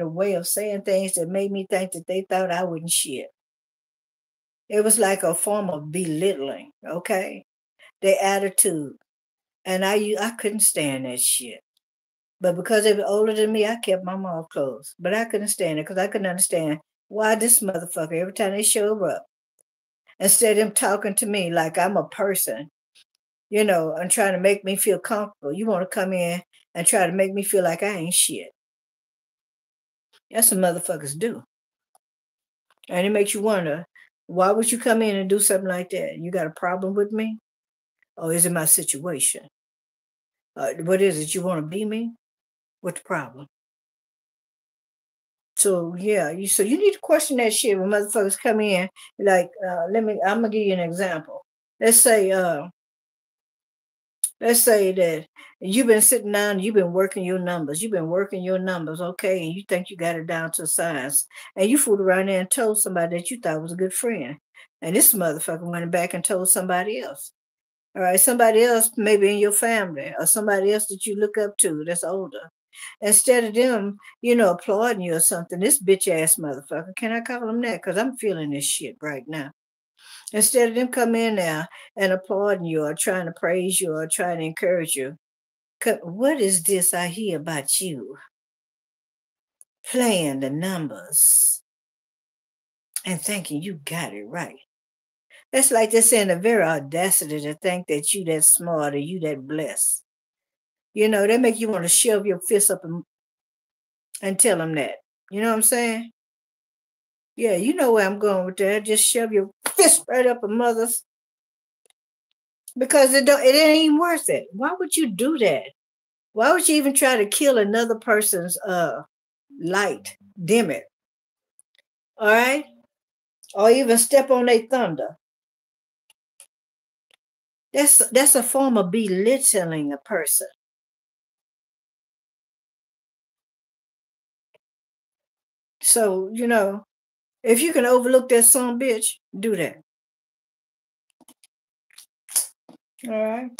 a way of saying things that made me think that they thought I wouldn't shit. It was like a form of belittling, okay? Their attitude. And I I couldn't stand that shit. But because they were older than me, I kept my mouth closed. But I couldn't stand it because I couldn't understand why this motherfucker, every time they show up, instead of them talking to me like I'm a person, you know, and trying to make me feel comfortable, you want to come in and try to make me feel like I ain't shit. That's what motherfuckers do. And it makes you wonder, why would you come in and do something like that? You got a problem with me? Or is it my situation? Uh, what is it? You want to be me? What's the problem? So yeah, you so you need to question that shit when motherfuckers come in. Like, uh, let me. I'm gonna give you an example. Let's say, uh, let's say that you've been sitting down, you've been working your numbers, you've been working your numbers, okay, and you think you got it down to a science, and you fooled around there and told somebody that you thought was a good friend, and this motherfucker went back and told somebody else. All right, somebody else maybe in your family or somebody else that you look up to that's older. Instead of them, you know, applauding you or something, this bitch ass motherfucker, can I call him that? Because I'm feeling this shit right now. Instead of them come in there and applauding you or trying to praise you or trying to encourage you, what is this I hear about you? Playing the numbers and thinking you got it right. That's like they're saying the very audacity to think that you that smart or you that blessed. You know, they make you want to shove your fist up and, and tell them that. You know what I'm saying? Yeah, you know where I'm going with that. Just shove your right up a mother's because it don't it ain't even worth it. Why would you do that? Why would you even try to kill another person's uh light, dim it? All right? Or even step on their thunder. That's that's a form of belittling a person. So, you know, if you can overlook that son bitch, do that. All right.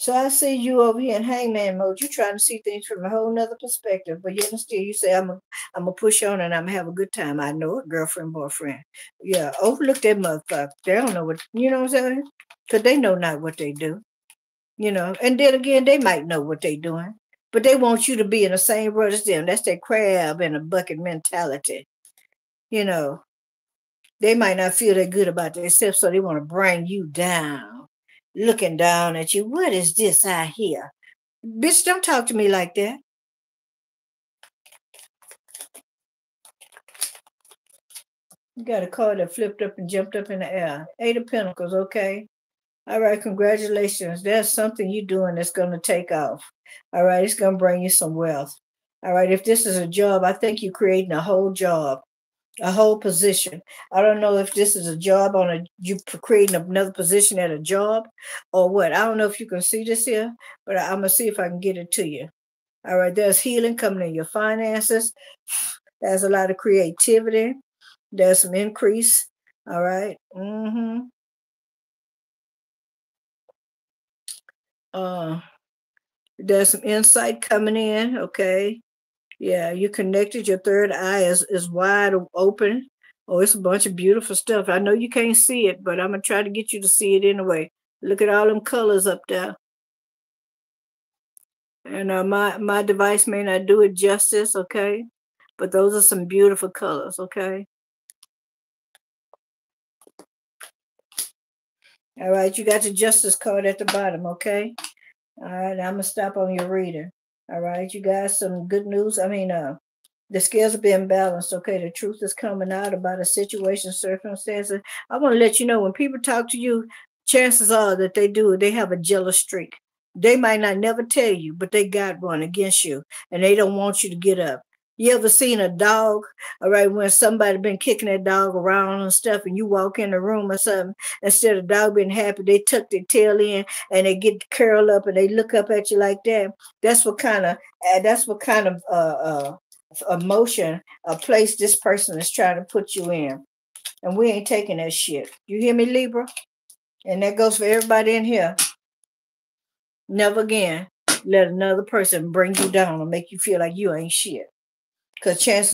So I see you over here in hangman mode. You're trying to see things from a whole nother perspective, but yet and still you say I'm a I'm gonna push on and I'm gonna have a good time. I know it, girlfriend, boyfriend. Yeah, overlook that motherfucker. They don't know what you know what I'm saying? Because they know not what they do. You know, and then again, they might know what they're doing, but they want you to be in the same world as them. That's their crab in a bucket mentality. You know, they might not feel that good about themselves, so they want to bring you down, looking down at you. What is this I hear? Bitch, don't talk to me like that. You got a card that flipped up and jumped up in the air. Eight of Pentacles, okay. All right, congratulations. There's something you're doing that's going to take off. All right, it's going to bring you some wealth. All right, if this is a job, I think you're creating a whole job, a whole position. I don't know if this is a job on a you creating another position at a job or what. I don't know if you can see this here, but I, am gonna see if I can get it to you. All right, there's healing coming in your finances. There's a lot of creativity. There's some increase. All right. Mm-hmm. Uh, there's some insight coming in. Okay. Yeah, you connected. Your third eye is, is wide open. Oh, it's a bunch of beautiful stuff. I know you can't see it, but I'm gonna try to get you to see it anyway. Look at all them colors up there. And uh, my my device may not do it justice, okay? But those are some beautiful colors, okay? All right, you got the justice card at the bottom, okay? All right, I'm gonna stop on your reader. All right, you got some good news. I mean, uh, the scales are being balanced. Okay, the truth is coming out about a situation, circumstances. I want to let you know when people talk to you, chances are that they do. They have a jealous streak. They might not never tell you, but they got one against you, and they don't want you to get up. You ever seen a dog? All right, when somebody been kicking that dog around and stuff, and you walk in the room or something, instead of dog being happy, they tuck their tail in and they get curled up and they look up at you like that. That's what kind of uh, that's what kind of uh, uh, emotion a place this person is trying to put you in. And we ain't taking that shit. You hear me, Libra? And that goes for everybody in here. Never again let another person bring you down or make you feel like you ain't shit. Because chances